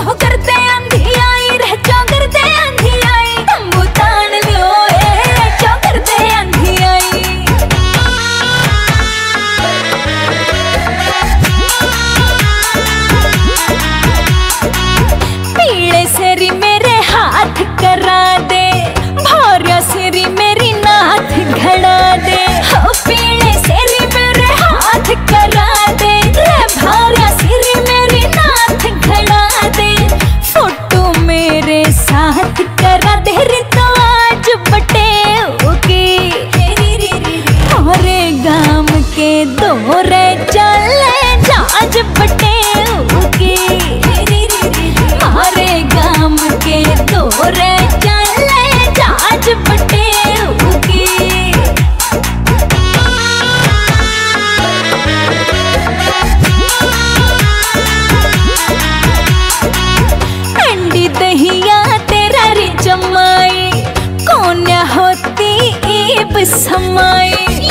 जो करते हैं बेसमाई